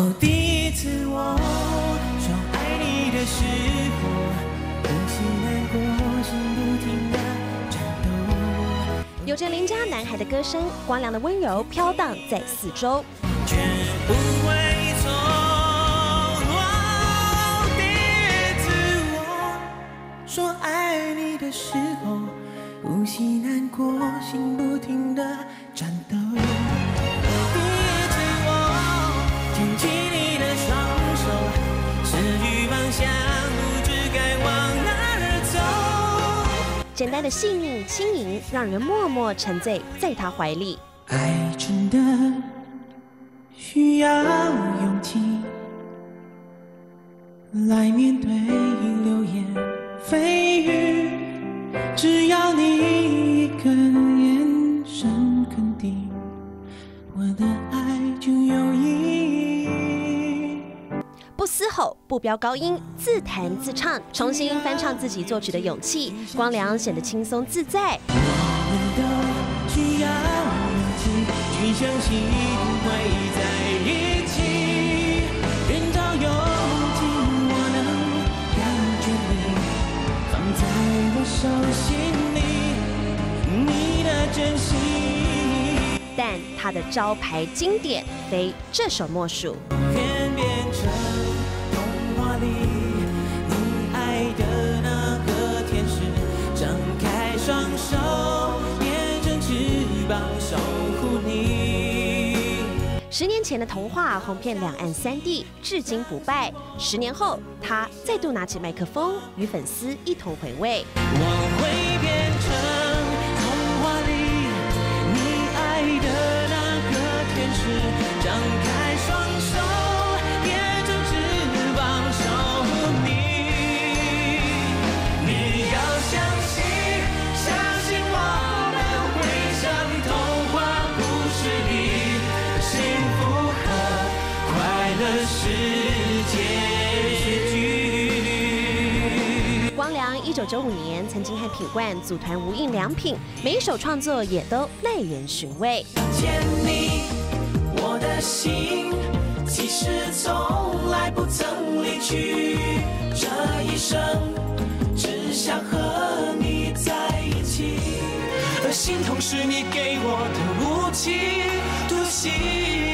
哦，第一次我说爱你的时候，呼吸难过，心不停的颤抖。有着邻家男孩的歌声，光良的温柔飘荡在四周。全不会错。哦第一次我说爱你的时候，呼吸简单的细腻轻盈，让人默默沉醉在他怀里。爱真的需要勇气来面对流言蜚语，只要吼，不飙高音，自弹自唱，重新翻唱自己作曲的勇气，光良显得轻松自在。我们都需要勇气去相信会在一起。人潮拥挤，我能感觉你放在我手心里，你的真心。但他的招牌经典非这首莫属。守护你。十年前的童话红遍两岸三地，至今不败。十年后，他再度拿起麦克风，与粉丝一同回味。我会世界光良一九九五年曾经和品冠组团无印良品，每一首创作也都耐人寻味。见你，我的心其实从来不曾离去。这一生只想和你在一起，而心痛是你给我的武器，毒气。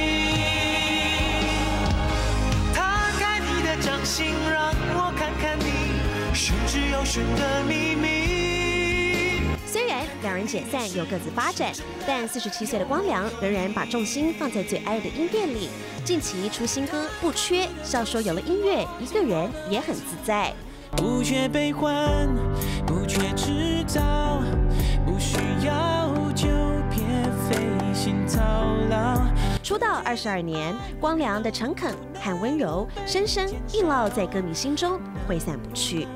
心，让我看看你玄之又玄的秘密。虽然两人解散又各自发展，但四十七岁的光良仍然把重心放在最爱的音乐里。近期出新歌不缺，笑说有了音乐，一个人也很自在。不缺悲欢，不缺制造，不需要就别费心操劳。出道二十二年，光良的诚恳和温柔，深深印烙在歌迷心中，挥散不去。